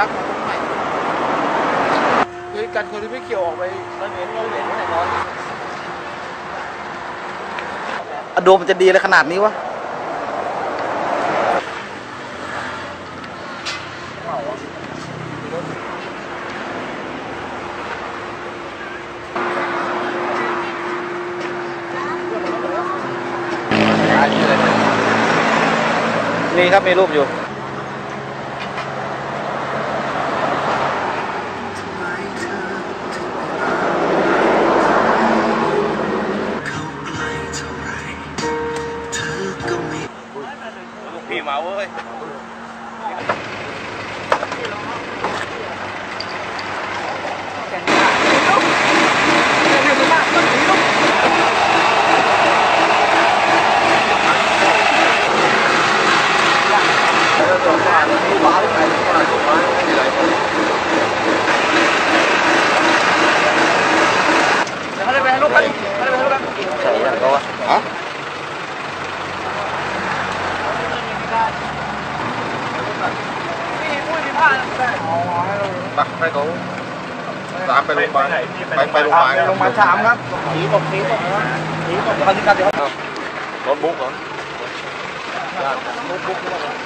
รักมาตรงไหนเฮ้ยกันคนที่ไม่เกี่ยวออกไปเราเห็นเราเห็นไม่ไหนนอนอโดมมันจะดีเลยขนาดนี้วะมีครับมีรูปอยู่ พี่มาเว้ย เขาเลยไปให้ลูกกันเขาเลยไปให้ลูกกัน ใช่ยังก็วะ ฮะ นี่ปุ้ยมีผ้าได้อ๋อให้เราไปให้เขาตามไปโรงพยาบาลไปไปโรงพยาบาลลงมาสามครับหนีบอกหนีบอกหนีบอกเดี๋ยวเขาจะกันเดี๋ยวเขารถบุ๊กเหรอลุกลุกลุก